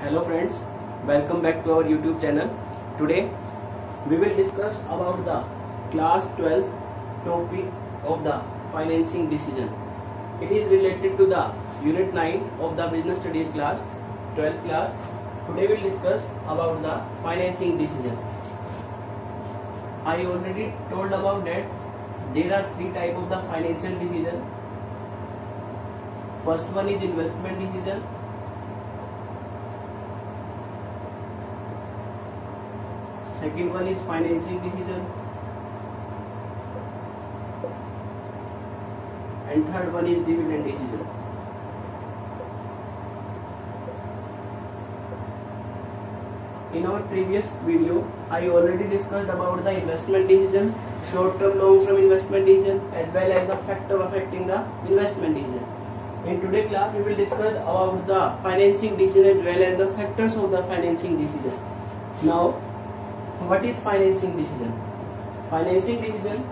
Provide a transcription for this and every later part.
Hello friends welcome back to our YouTube channel today we will discuss about the class twelfth topic of the financing decision it is related to the unit nine of the business studies class twelfth class today will discuss about the financing decision I already told about that there are three type of the financial decision first one is investment decision second one is financing decision. And third one is dividend decision. In our previous video i already discussed about the investment decision short term long term investment decision as well as the factor affecting the investment decision. In today's class we will discuss about the financing decision as well as the factors of the financing decision. Now what is financing decision? Financing decision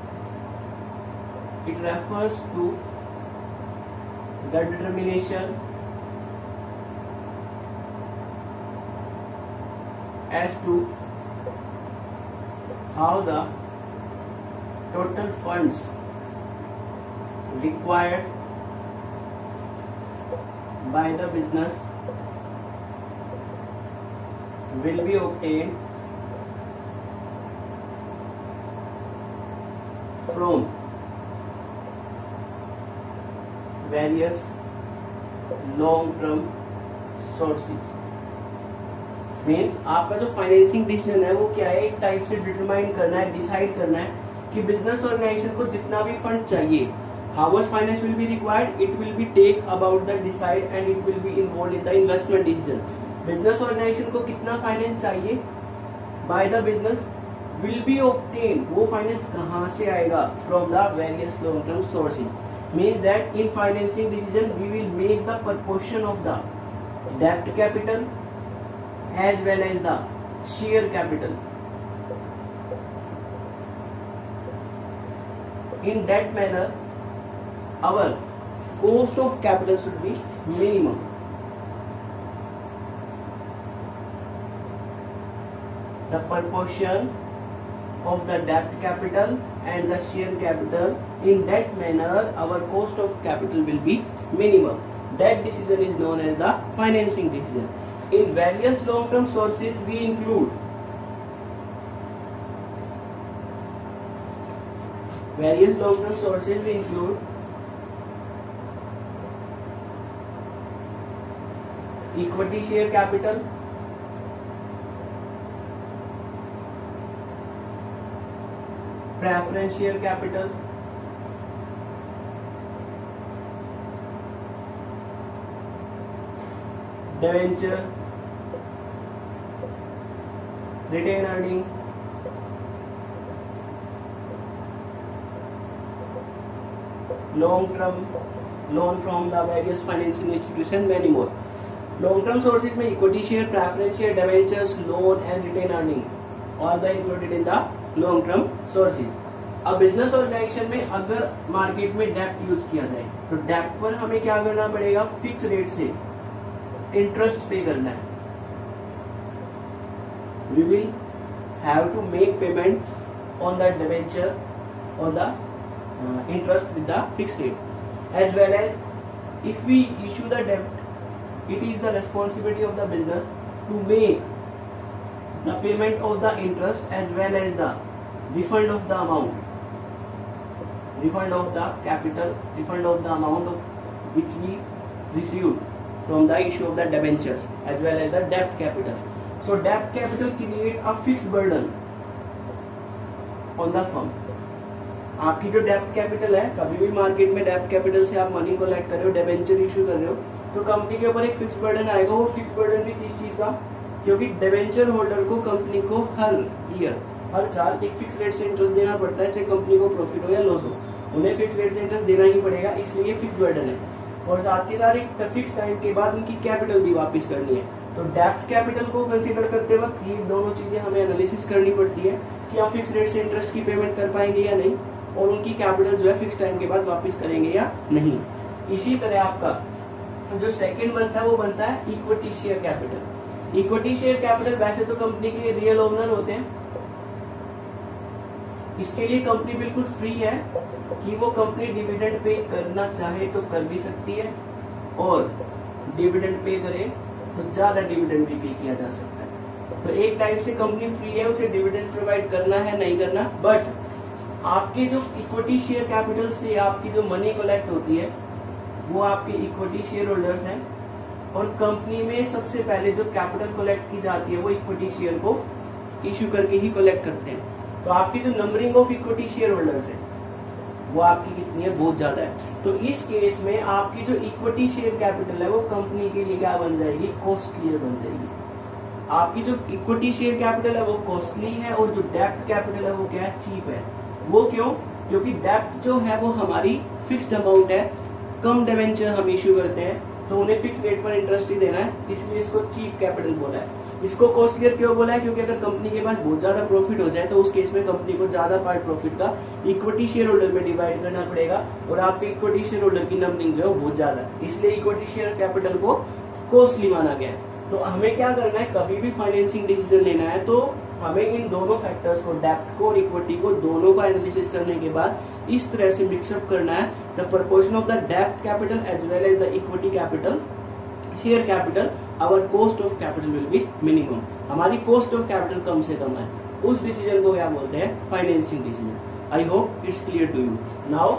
it refers to the determination as to how the total funds required by the business will be obtained from various long term sources means आपका जो financing decision है, वो क्या है? एक type से determine करना है डिसाइड करना है कि बिज़नेस ऑर्गेनाइजेशन को जितना भी फंड चाहिए how much finance will be required it will be take about the decide and it will be involve in the investment decision business organisation को कितना फाइनेंस चाहिए? By the business will be obtain वो finance कहाँ से आएगा? From the various long term sourcing means that in financing decision we will make the proportion of the dept capital as well as the share capital in that manner our cost of capital should be minimum the proportion of the debt capital and the share capital in that manner our cost of capital will be minimum. That decision is known as the financing decision. In various long-term sources, we include various long-term sources we include equity share capital preferential capital debenture retain earning long term loan from the various financial institution many more long term sources में equity share preference share debentures loan and retain earning all the included in the long term sources अब business organisation में अगर market में डेप्ट use किया जाए तो डेप्ट पर हमें क्या करना पड़ेगा? फिक्स रेट से इंटरेस्ट पे करना है। We will have to make payment on the debenture और the interest with the fix rate as well as if we issue the dept it is the responsibility of the business to make the payment of the interest as well as the refund of the amount refund of the capital refund of the amount of which we received from the issue of the debentures as well as the debt capital. So debt capital create a fixed burden on the firm. आपकी जो डेप्ट capital है कभी भी market में डेप्ट capital से आप मनी कलेक्ट कर रहे हो डेबेंचर इशू कर रहे हो तो कंपनी के ऊपर एक फिक्स बर्डन आएगा वो फिक्स बर्डन भी किस चीज़ का क्योंकि डेबेंचर होल्डर को कंपनी को हर ईयर हर साल एक फिक्स रेट से इंटरेस्ट देना पड़ता है, चाहे कंपनी को प्रॉफिट हो या लॉस हो। उन्हें फिक्स रेट से इंटरेस्ट देना ही पड़ेगा, इसलिए फिक्स बर्डन है। और साथ के साथ एक फिक्स टाइम के बाद उनकी कैपिटल भी वापस करनी है। तो डेप्ट कैपिटल को कंसीडर करते वक्त ये दोनों चीज़ें हमें एनालिसिस करनी पड़ती है कि हम फिक्स रेट से इंटरेस्ट की पेमेंट कर पाएँगे या नहीं, और उनकी कैपिटल जो है फिक्स टाइम के बाद वापस करेंगे या नहीं। इसी तरह आपका जो सेकंड बनता है, वो बनता है equity share capital equity share capital वैसे तो कंपनी के रियल ओनर होते हैं इसके लिए कंपनी बिल्कुल फ्री है कि वो कंपनी डिविडेंड पे करना चाहे तो कर भी सकती है और डिविडेंड पे करे तो ज़्यादा डिविडेंड भी पे किया जा सकता है। तो एक टाइप से कंपनी फ्री है, उसे डिविडेंड प्रोवाइड करना है, नहीं करना बट आपके जो इक्विटी शेयर कैपिटल से आपकी जो मनी कलेक्ट होती है, वो आपके इक्विटी शेयर होल्डर्स हैं और कंपनी में सबसे पहले जो कैपिटल कलेक्ट की जाती है, वो इक्विटी शेयर को इश्यू करके ही कलेक्ट करते हैं। तो आपकी जो numbering of equity share holders है, वो आपकी कितनी है? बहुत ज़्यादा है। तो इस केस में आपकी जो इक्विटी शेयर कैपिटल है, वो कंपनी के लिए क्या बन जाएगी? कॉस्टली बन जाएगी। आपकी जो इक्विटी शेयर कैपिटल है, वो कॉस्टली है और जो डेप्ट कैपिटल है, वो क्या है? चीप है। वो क्यों? क्योंकि डेप्ट जो है, वो हमारी फिक्स्ड अमाउंट है। कम डिवेंचर हम इश्यू करते हैं तो उन्हें फिक्स रेट पर इंटरेस्ट ही देना है, इसलिए इसको चीप कैपिटल बोला है। इसको कॉस्टलियर क्यों बोला है? क्योंकि अगर कंपनी के पास बहुत ज़्यादा प्रॉफिट हो जाए तो उस केस में कंपनी को ज़्यादा पार्ट प्रॉफिट का इक्विटी शेयर होल्डर में डिवाइड करना पड़ेगा और आपके इक्विटी शेयर होल्डर की नंबरिंग जो है बहुत ज़्यादा है। इसलिए इक्विटी शेयर कैपिटल को कॉस्टली माना गया है। तो हमें क्या करना है? कभी भी फाइनेंसिंग डिसीज़न लेना है तो हमें इन दोनों फैक्टर्स को डेप्थ को और इक्विटी को दोनों का एनालिसिस करने के बाद इस तरह से मिक्सअप करना है the proportion of the depth capital as well as the equity capital share capital our cost of capital will be minimum हमारी कॉस्ट ऑफ़ कैपिटल कम से कम है। उस डिसीज़न को क्या बोलते हैं? Financing decision I hope it's clear to you now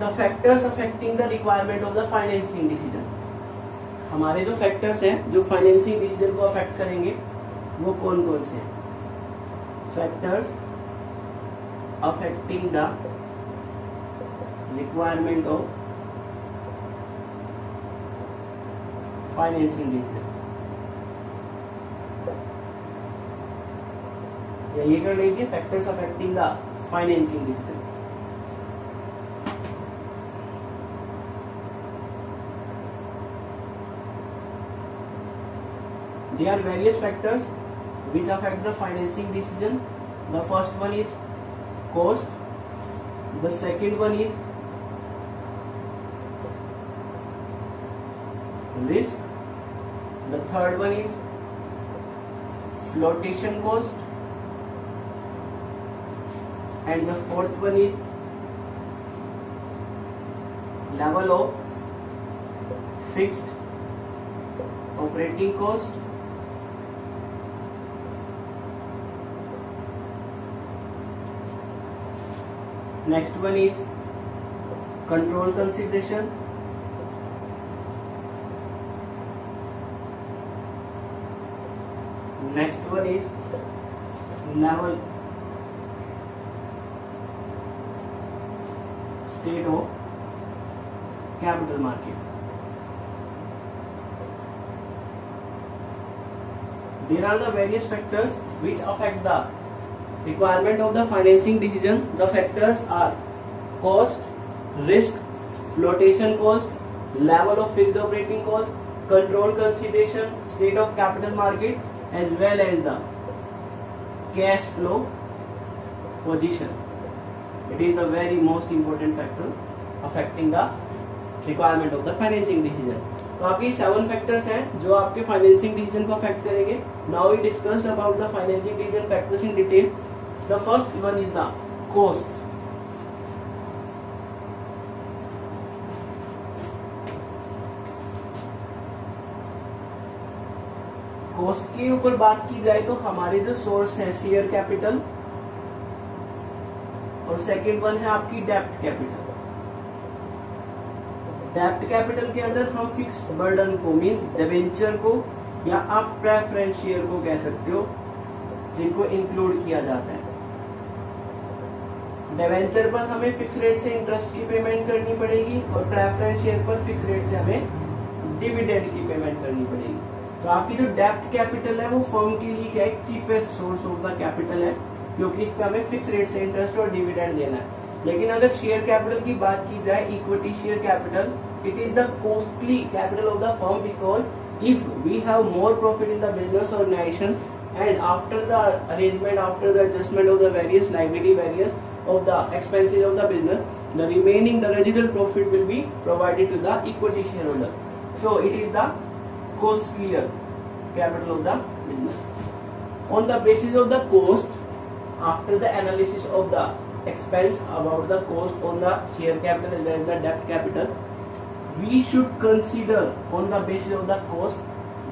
the factors affecting the requirement of the financing decision हमारे जो फैक्टर्स हैं, जो फाइनेंसिंग डिसीज़न को अफेक्ट करेंगे, वो कौन कौन से हैं? Factors affecting the requirement of financing लीजिए ये कर लीजिए फैक्टर्स अफेक्टिंग द फाइनेंसिंग लीजिए they are various factors which affect the financing decision the first one is cost the second one is risk Third one is flotation cost. And the fourth one is level of fixed operating cost next one is control consideration next one is level state of capital market. There are the various factors which affect the requirement of the financing decision. The factors are cost risk flotation cost level of fixed operating cost control consideration state of capital market as well as the cash flow position it is the very most important factor affecting the requirement of the financing decision तो आपके seven factors हैं जो आपके financing decision को affect करेंगे। Now you discussed about the financing decision factors in detail the first one is the cost cost के ऊपर बात की जाए तो हमारे जो सोर्स है शेयर कैपिटल और सेकंड वन है आपकी डेप्ट कैपिटल डेप्ट कैपिटल के अंदर हम फिक्स बर्डन को मींस डिवेंचर को, या आप प्रेफरेंस शेयर को कह सकते हो, जिनको इंक्लूड किया जाता है. डिवेंचर पर हमें फिक्स रेट से इंटरेस्ट की पेमेंट करनी पड़ेगी, और प्रेफरेंस शेयर पर फिक्स रेट से हमें डिविडेंड की पेमेंट करनी पड़ेगी. तो आपकी जो डेप्ट कैपिटल है वो फर्म के लिए क्या एक cheapest source of the capital है? क्योंकि इस पर हमें फिक्स रेट से इंटरेस्ट और डिविडेंड देना है। लेकिन अगर शेयर कैपिटल की बात की जाए equity share capital it is the costly capital of the firm because if we have more profit in the business organisation and after the arrangement after the adjustment of the various liability various of the expenses of the business the remaining the residual profit will be provided to the equity share holder so it is the costlier capital of the business. On the basis of the cost, after the analysis of the expense about the cost on the share capital as the debt capital, we should consider on the basis of the cost,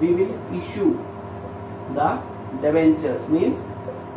we will issue the debentures means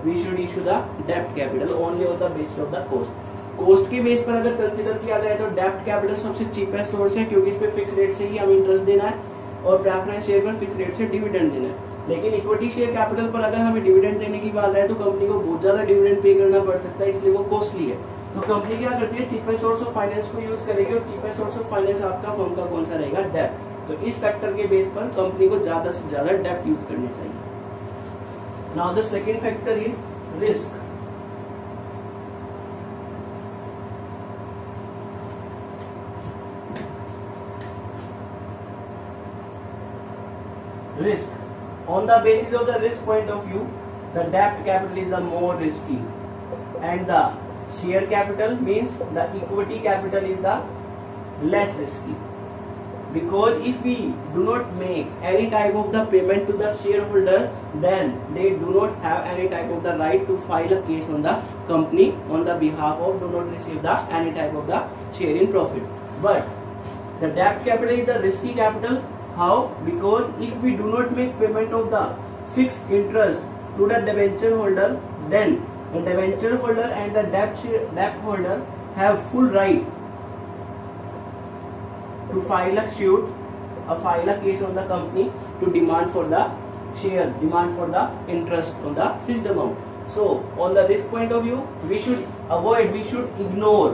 we should issue the debt capital only on the basis of the cost. Cost के base पर अगर consider किया जाए तो डेप्ट capital सबसे cheapest source है क्योंकि इस पे फिक्स रेट से ही हमें इंटरेस्ट देना है और प्रेफरेंस शेयर पर फिक्स रेट से डिविडेंड देना है। लेकिन इक्विटी शेयर कैपिटल पर अगर हमें डिविडेंड देने की बात आए तो कंपनी को बहुत ज़्यादा डिविडेंड पे करना पड़ सकता है, इसलिए वो कॉस्टली है। तो कंपनी क्या करती है चीपेस्ट सोर्स ऑफ़ फाइनेंस को यूज़ करेगी और चीपेस्ट सोर्स ऑफ़ फाइनेंस आपका फर्म का कौन सा रहेगा? डेप्ट तो इस फैक्टर के बेस पर कंपनी को ज़्यादा से ज़्यादा डेप्ट यूज़ करनी चाहिए। Now the second factor is risk risk. On the basis of the risk point of view, the debt capital is the more risky and the share capital means the equity capital is the less risky. Because if we do not make any type of the payment to the shareholder, then they do not have any type of the right to file a case on the company on the behalf of do not receive the any type of the share in profit. But the debt capital is the risky capital how? Because if we do not make payment of the fixed interest to the debenture holder, then the debenture holder and the debt, debt holder have full right to file a suit, a file a case on the company to demand for the share, demand for the interest on the fixed amount. So, on the risk point of view, we should avoid, we should ignore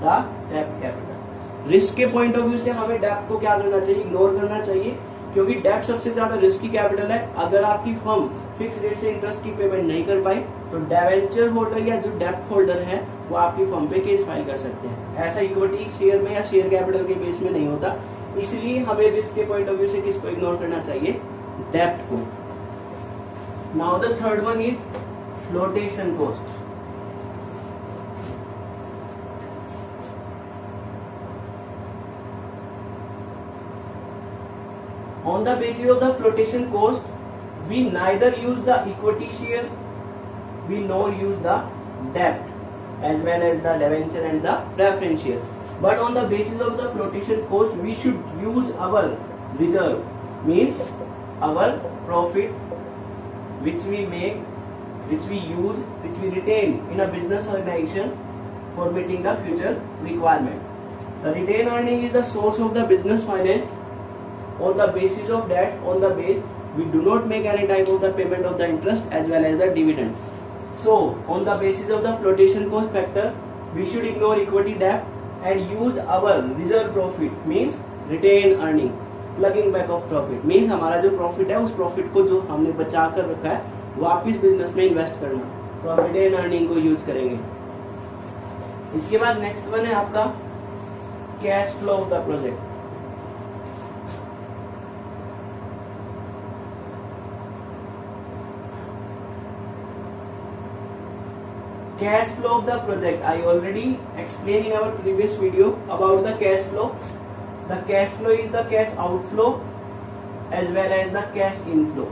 the debt capital. Risk के point of view से हमें डेप्ट को क्या करना चाहिए ignore करना चाहिए, क्योंकि डेप्ट सबसे ज़्यादा रिस्की कैपिटल है। अगर आपकी फर्म फिक्स रेट से इंटरेस्ट की पेमेंट नहीं कर पाई तो डेवेंचर होल्डर या जो डेप्ट होल्डर है, वो आपकी फर्म पे केस फ़ाइल कर सकते हैं। ऐसा इक्विटी शेयर में या शेयर कैपिटल के बेस में नहीं होता। इसलिए हमें रिस्क के पॉइंट ऑफ़ व्यू से किसको इग्नोर करना चाहिए? डेप्ट को। Now the third one is flotation cost On the basis of the flotation cost, we neither use the equity share, we nor use the debt as well as the debenture and the preference share. But on the basis of the flotation cost, we should use our reserve, means our profit which we make, which we use, which we retain in a business organization for meeting the future requirement. The retained earning is the source of the business finance on the basis of that on the base we do not make any type of the payment of the interest as well as the dividend so on the basis of the flotation cost factor we should ignore equity debt and use our reserve profit means retained earning plugging back of profit means हमारा जो profit है उस profit को जो हमने बचा कर रखा है वापिस बिज़नेस में इन्वेस्ट करना तो हम रिटेन अर्निंग को यूज़ करेंगे इसके बाद नेक्स्ट वन है आपका cash flow of the project cash flow of the project i already explained in our previous video about the cash flow the cash flow is the cash outflow as well as the cash inflow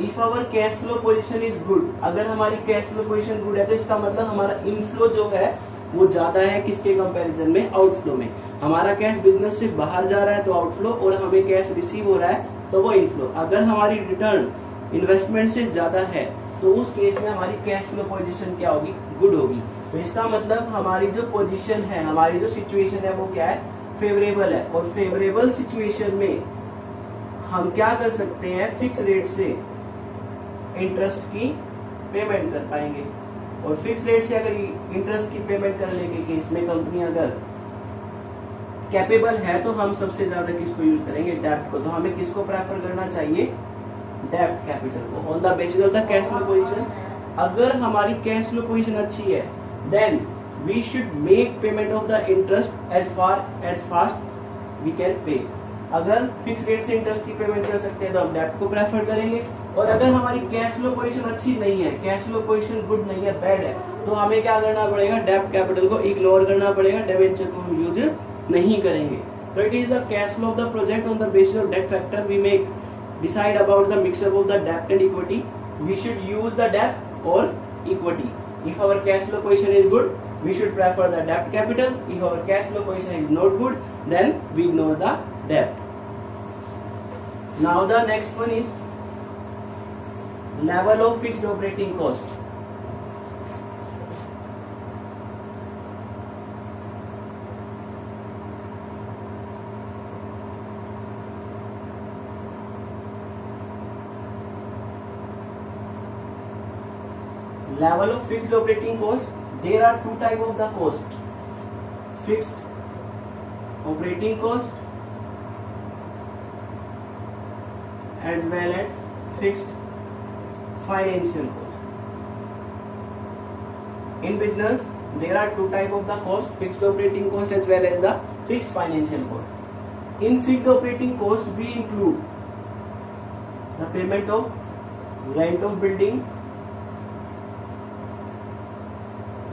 if our cash flow position is good अगर हमारी cash flow position good है तो इसका मतलब हमारा inflow जो है वो ज़्यादा है किसके कंपैरिजन में आउटफ्लो में हमारा कैश बिज़नेस से बाहर जा रहा है तो आउटफ्लो और हमें कैश रिसीव हो रहा है तो वो इनफ्लो अगर हमारी रिटर्न इन्वेस्टमेंट से ज़्यादा है तो उस केस में हमारी कैश फ्लो पोजिशन क्या होगी? गुड होगी। तो इसका मतलब हमारी जो पोजिशन है, हमारी जो सिचुएशन है, वो क्या है? फेवरेबल है। और फेवरेबल सिचुएशन में हम क्या कर सकते हैं? फिक्स रेट से इंटरेस्ट की पेमेंट कर पाएँगे। और फिक्स रेट से अगर इंटरेस्ट की पेमेंट करने के केस में कंपनी अगर कैपेबल है तो हम सबसे ज़्यादा किसको यूज़ करेंगे? डेप्ट को। तो हमें किसको प्रेफर करना चाहिए? डेप्ट कैपिटल को। On the basis of the cash flow position अगर हमारी कैश फ्लो पोजीशन अच्छी है then we should make payment of the interest as far as fast we can pay अगर फिक्स रेट से इंटरेस्ट की पेमेंट कर सकते हैं तो हम डेप्ट को प्रेफर करेंगे। और अगर हमारी कैश फ्लो पोजीशन अच्छी नहीं है कैश फ्लो पोजीशन गुड नहीं है बैड है तो हमें क्या करना पड़ेगा? डेप्ट कैपिटल को इग्नोर करना पड़ेगा। डेवेंचर को हम यूज़ नहीं करेंगे। तो it is the cash flow of the project on the basis of debt factor we make. Decide about the mixture of the debt and equity. We should use the debt or equity. If our cash flow position is good, we should prefer the debt capital. If our cash flow position is not good, then we ignore the debt. Now the next one is level of fixed operating cost. Level of fixed operating cost there are two type of the cost. Fixed operating cost as well as fixed financial cost. In business there are two type of the cost fixed operating cost as well as the fixed financial cost. In fixed operating cost we include the payment of rent of building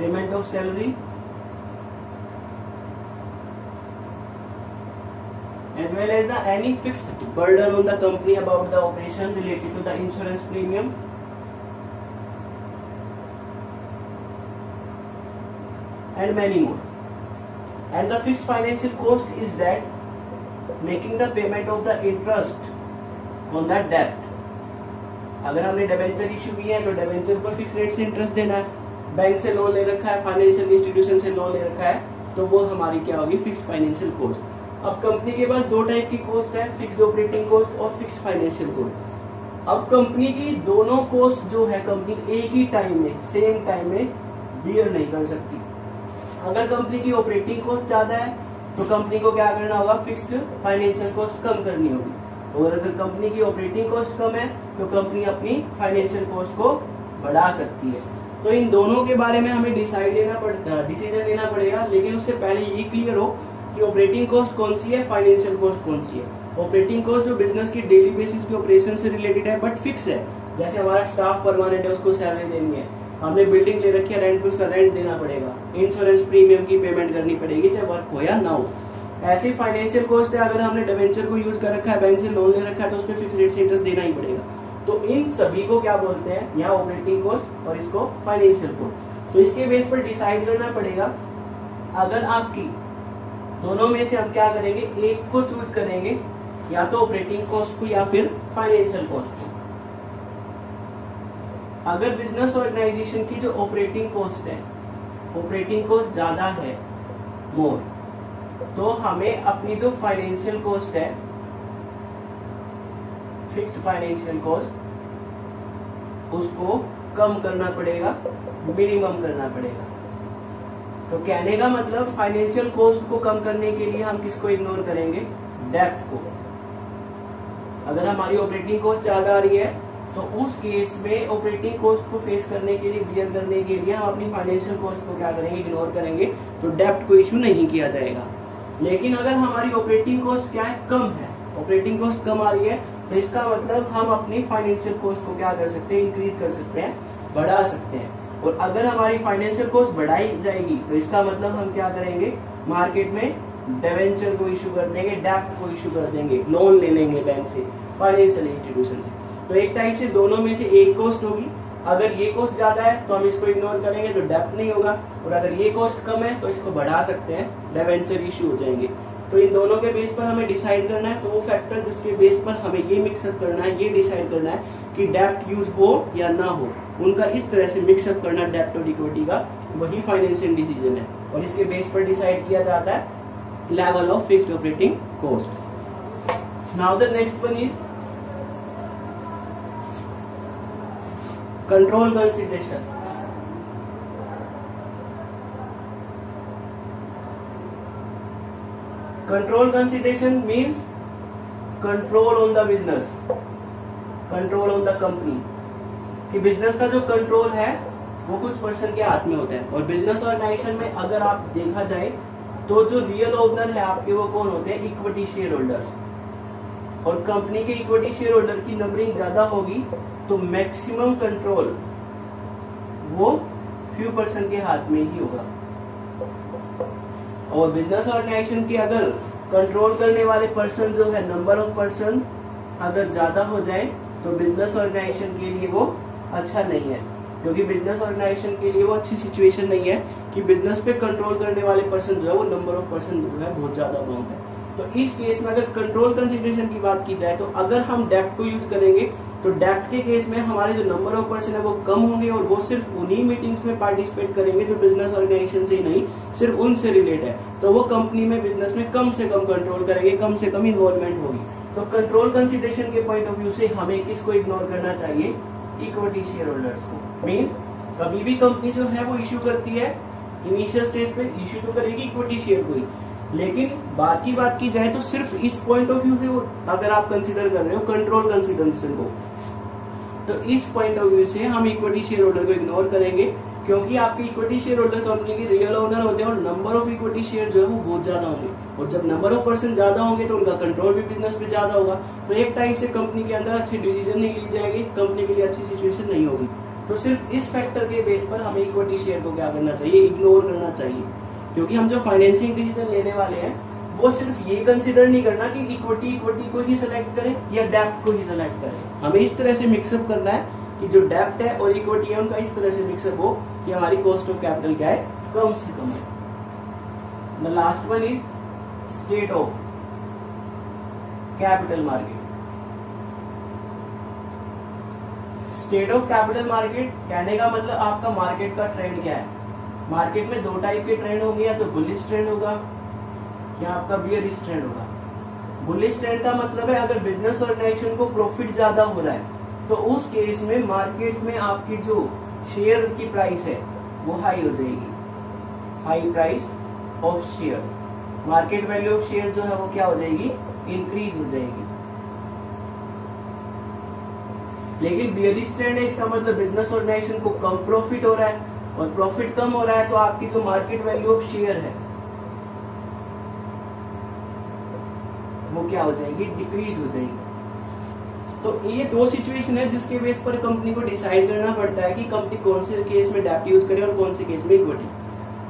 payment of salary as well as the any fixed burden on the company about the operation related to the insurance premium and many more and the fix financial cost is that making the payment of the interest on the डेप्ट अगर हमने debenture issue किया है तो debenture पर fix rate से interest देना है। Bank से लोन ले रखा है फाइनेंशियल इंस्टीट्यूशन से लोन ले रखा है तो वो हमारी क्या होगी? फिक्स्ड फाइनेंशियल कॉस्ट अब कंपनी के पास दो टाइप की कॉस्ट है फिक्स्ड ऑपरेटिंग कॉस्ट और फिक्स्ड फाइनेंशियल कॉस्ट अब कंपनी की दोनों कॉस्ट जो है कंपनी एक ही टाइम में सेम टाइम में बियर नहीं कर सकती. अगर कंपनी की ऑपरेटिंग कॉस्ट ज़्यादा है तो कंपनी को क्या करना होगा? फिक्स्ड फाइनेंशियल कॉस्ट कम करनी होगी. और अगर कंपनी की ऑपरेटिंग कॉस्ट कम है तो कंपनी अपनी फाइनेंशियल कॉस्ट को बढ़ा सकती है. तो इन दोनों के बारे में हमें डिसाइड लेना पड़ता डिसीज़न लेना पड़ेगा, लेकिन उससे पहले ये क्लियर हो कि ऑपरेटिंग कॉस्ट कौन सी है फाइनेंशियल कॉस्ट कौन सी है। ऑपरेटिंग कॉस्ट जो बिज़नेस की डेली बेसिस के ऑपरेशन से रिलेटेड है बट फिक्स है। जैसे हमारा स्टाफ परमानेंट है, उसको सैलरी देनी है। हमने बिल्डिंग ले रखी है रेंट पे उसका रेंट देना पड़ेगा। इंश्योरेंस प्रीमियम की पेमेंट करनी पड़ेगी, चाहे वर्क हो या ना हो। ऐसी फाइनेंशियल कॉस्ट है, अगर हमने डिवेंचर को यूज़ कर रखा है बैंक से लोन ले रखा है तो उस पर फिक्स रेट से इंटरेस्ट देना ही पड़ेगा। तो इन सभी को क्या बोलते हैं? यहाँ ऑपरेटिंग कॉस्ट और इसको फाइनेंशियल कॉस्ट तो इसके बेस पर डिसाइड करना पड़ेगा, अगर आपकी दोनों में से हम क्या करेंगे? एक को चूज़ करेंगे, या तो ऑपरेटिंग कॉस्ट को या फिर फाइनेंशियल कॉस्ट को. अगर बिज़नेस ऑर्गेनाइजेशन की जो ऑपरेटिंग कॉस्ट है ऑपरेटिंग कॉस्ट ज़्यादा है मोर तो हमें अपनी जो फाइनेंशियल कॉस्ट है फिक्स्ड फाइनेंशियल कॉस्ट उसको कम करना पड़ेगा मिनिमम करना पड़ेगा। तो कहने का मतलब फाइनेंशियल कॉस्ट को कम करने के लिए हम किसको इग्नोर करेंगे? डेप्ट को। अगर हमारी ऑपरेटिंग कॉस्ट ज़्यादा आ रही है तो उस केस में ऑपरेटिंग कॉस्ट को फेस करने के लिए बियर करने के लिए हम अपनी फाइनेंशियल कॉस्ट को क्या करेंगे? इग्नोर करेंगे। तो डेप्ट को इश्यू नहीं किया जाएगा। लेकिन अगर हमारी ऑपरेटिंग कॉस्ट क्या है? कम है। ऑपरेटिंग कॉस्ट कम आ रही है तो इसका मतलब हम अपनी फाइनेंशियल कॉस्ट को क्या कर सकते हैं इंक्रीज कर सकते हैं, बढ़ा सकते हैं। और अगर हमारी फाइनेंशियल कॉस्ट बढ़ाई जाएगी तो इसका मतलब हम क्या करेंगे? मार्केट में डेवेंचर को इशू कर देंगे डेप्ट को इशू कर देंगे लोन ले लेंगे बैंक से फाइनेंशियल इंस्टीट्यूशन से। तो एक टाइप से दोनों में से एक कॉस्ट होगी। अगर ये कॉस्ट ज़्यादा है तो हम इसको इग्नोर करेंगे तो डेप्ट नहीं होगा। और अगर ये कॉस्ट कम है तो इसको बढ़ा सकते हैं डेवेंचर इशू हो जाएँगे। तो इन दोनों के बेस पर हमें डिसाइड करना है तो वो फैक्टर जिसके बेस पर हमें ये मिक्सअप करना है, ये डिसाइड करना है कि डेप्ट यूज़ हो या ना हो। उनका इस तरह से मिक्सअप करना डेप्ट और इक्विटी का, वही फाइनेंशियल डिसीज़न है। और इसके बेस पर डिसाइड किया जाता है level of fixed operating cost now the next one is control consideration control consideration means control on the business. Control on the company. कि बिज़नेस का जो कंट्रोल है, वो कुछ पर्सन के हाथ में होता है। और बिज़नेस ऑर्गेनाइजेशन में अगर आप देखा जाए तो जो रियल ओनर है आपके, वो कौन होते हैं? इक्विटी शेयर होल्डर्स और कंपनी के इक्विटी शेयर होल्डर की नंबरिंग ज़्यादा होगी तो मैक्सिमम कंट्रोल वो फ्यू पर्सन के हाथ में ही होगा। और बिज़नेस ऑर्गेनाइजेशन की अगर कंट्रोल करने वाले पर्सन जो है नंबर ऑफ़ पर्सन अगर ज़्यादा हो जाए तो बिज़नेस ऑर्गेनाइजेशन के लिए वो अच्छा नहीं है। क्योंकि बिज़नेस ऑर्गेनाइजेशन के लिए वो अच्छी सिचुएशन नहीं है कि बिज़नेस पे कंट्रोल करने वाले पर्सन जो है, वो नंबर ऑफ़ पर्सन जो है, बहुत ज़्यादा अमाउंट है। तो इस केस में अगर कंट्रोल कंसिडरेशन की बात की जाए तो अगर हम डेप्ट को यूज़ करेंगे तो डेप्ट के केस में हमारे जो नंबर ऑफ़ पर्सन है वो कम होंगे और वो सिर्फ़ उन्हीं मीटिंग्स में पार्टिसिपेट करेंगे जो बिज़नेस ऑर्गेनाइजेशन से ही नहीं, सिर्फ़ उनसे रिलेट है। तो वो कंपनी में बिज़नेस में कम से कम कंट्रोल करेंगे, कम से कम इन्वॉल्वमेंट होगी। तो कंट्रोल कंसिडरेशन के पॉइंट ऑफ़ व्यू से हमें किसको इग्नोर करना चाहिए? इक्विटी शेयर होल्डर्स को। मीन्स कभी भी कंपनी जो है वो इश्यू करती है इनिशियल स्टेज पे इश्यू तो करेगी इक्विटी शेयर को ही। लेकिन बात की बात की जाए तो सिर्फ़ इस पॉइंट ऑफ़ व्यू से वो अगर आप कंसिडर कर रहे हो कंट्रोल कंसिडरेशन को। तो इस पॉइंट ऑफ़ व्यू से हम इक्विटी शेयर होल्डर को इग्नोर करेंगे, क्योंकि आपके इक्विटी शेयर होल्डर कंपनी के रियल ओनर होते हैं और नंबर ऑफ़ इक्विटी शेयर जो है वो बहुत ज़्यादा होंगे। और जब नंबर ऑफ़ पर्सन ज़्यादा होंगे तो उनका कंट्रोल भी बिज़नेस पे ज़्यादा होगा। तो एक टाइप से कंपनी के अंदर अच्छी डिसीज़न नहीं ली जाएगी कंपनी के लिए अच्छी सिचुएशन नहीं होगी। तो सिर्फ़ इस फैक्टर के बेस पर हमें इक्विटी शेयर को क्या करना चाहिए? इग्नोर करना चाहिए। क्योंकि हम जो फाइनेंसिंग डिसीज़न लेने वाले हैं वो सिर्फ़ ये कंसिडर नहीं करना कि इक्विटी इक्विटी को ही सिलेक्ट करें या डेप्ट को ही सिलेक्ट करें। हमें इस तरह से मिक्सअप करना है कि जो डेप्ट है और इक्विटी है, उनका इस तरह से मिक्सअप हो कि हमारी कॉस्ट ऑफ़ कैपिटल क्या है? कम से कम है। The last one is state of capital market state of capital market कहने का मतलब आपका मार्केट का ट्रेंड क्या है? मार्केट में दो टाइप के ट्रेंड होंगे, या तो बुलिश ट्रेंड होगा या आपका बियरिश ट्रेंड होगा। बुलिश ट्रेंड का मतलब है, अगर बिज़नेस ऑर्गेनाइजेशन को प्रॉफिट ज़्यादा हो रहा है तो उस केस में मार्केट में आपकी जो शेयर की प्राइस है, वो हाई हो जाएगी। High price of share market value of share जो है, वो क्या हो जाएगी? इंक्रीज हो जाएगी। लेकिन बियरिश ट्रेंड है, इसका मतलब बिज़नेस ऑर्गेनाइजेशन को कम प्रॉफिट हो रहा है, और प्रॉफिट कम हो रहा है तो आपकी जो मार्केट वैल्यू ऑफ़ शेयर है क्या हो जाएगी? डिक्रीज हो जाएगी। तो ये दो सिचुएशन है जिसके बेस पर कंपनी को डिसाइड करना पड़ता है कि कंपनी कौन से केस में डेप्ट यूज़ करे और कौन से केस में इक्विटी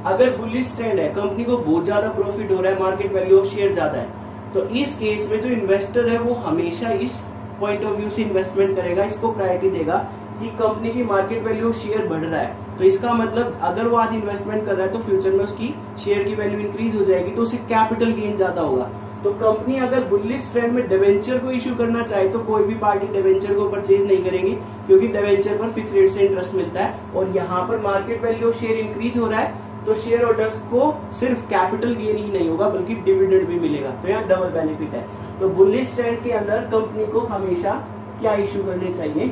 अगर बुलिश ट्रेंड है कंपनी को बहुत ज़्यादा प्रॉफिट हो रहा है मार्केट वैल्यू ऑफ़ शेयर ज़्यादा है तो इस केस में जो इन्वेस्टर है, वो हमेशा इस पॉइंट ऑफ़ व्यू से इन्वेस्टमेंट करेगा, इसको प्रायोरिटी देगा कि कंपनी की मार्केट वैल्यू ऑफ़ शेयर बढ़ रहा है। तो इसका मतलब अगर वो आज इन्वेस्टमेंट कर रहा है तो फ्यूचर में उसकी शेयर की वैल्यू इंक्रीज हो जाएगी तो उसे कैपिटल गेन ज़्यादा होगा। तो कंपनी अगर बुलिस ट्रेंड में डिवेंचर को इश्यू करना चाहे तो कोई भी पार्टी डिवेंचर को परचेज नहीं करेंगी, क्योंकि डिवेंचर पर फिक्स रेट से इंटरेस्ट मिलता है और यहाँ पर मार्केट वैल्यू शेयर इंक्रीज हो रहा है तो शेयर होल्डर्स को सिर्फ़ कैपिटल गेन ही नहीं होगा, बल्कि डिविडेंड भी मिलेगा। तो यहाँ डबल बेनिफिट है। तो बुलिस ट्रेंड के अंदर कंपनी को हमेशा क्या इश्यू करने चाहिए?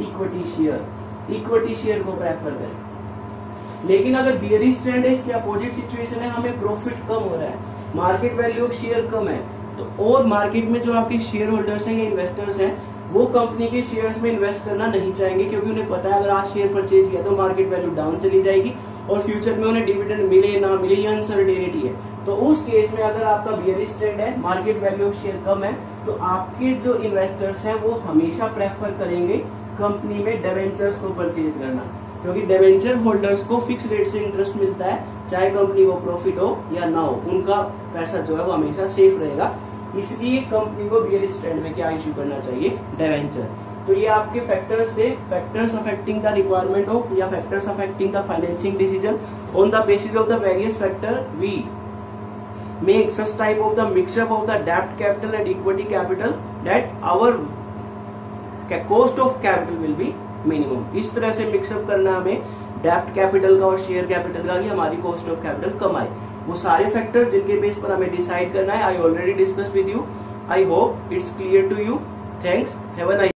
इक्विटी शेयर इक्विटी शेयर को प्रेफर करें। लेकिन अगर बियरिश ट्रेंड है, इसके अपोजिट सिचुएशन है, हमें प्रॉफिट कम हो रहा है। मार्केट वैल्यू ऑफ़ शेयर कम है। तो और मार्केट में जो आपके शेयर होल्डर्स हैं या इन्वेस्टर्स हैं, वो कंपनी के शेयर्स में इन्वेस्ट करना नहीं चाहेंगे, क्योंकि उन्हें पता है अगर आज शेयर परचेज किया तो मार्केट वैल्यू डाउन चली जाएगी और फ्यूचर में उन्हें डिविडेंड मिले ना मिले, ये अनसर्टेनिटी है। तो उस केस में अगर आपका बियरिश ट्रेंड है मार्केट वैल्यू ऑफ़ शेयर कम है तो आपके जो इन्वेस्टर्स हैं, वो हमेशा प्रेफर करेंगे कंपनी में डेवेंचर्स को परचेज करना। क्योंकि डेवेंचर होल्डर्स को फिक्स रेट से इंटरेस्ट मिलता है, चाहे कंपनी को प्रॉफिट हो या ना हो, उनका पैसा जो है वो हमेशा सेफ़ रहेगा। इसलिए कंपनी को बियर स्टैंड में क्या इश्यू करना चाहिए? डेवेंचर तो ये आपके फैक्टर्स थे। Factors affecting the requirement of या factors affecting the financing decision on the basis of the various factor we make such type of the mixture of the debt capital and equity capital that our cost of capital will be minimum. इस तरह से mix up करना हमें डेप्ट capital का और share capital का कि हमारी कॉस्ट ऑफ़ कैपिटल कम आए। वो सारे फैक्टर जिनके बेस पर हमें डिसाइड करना है I already discuss with you I hope it's clear to you thanks have a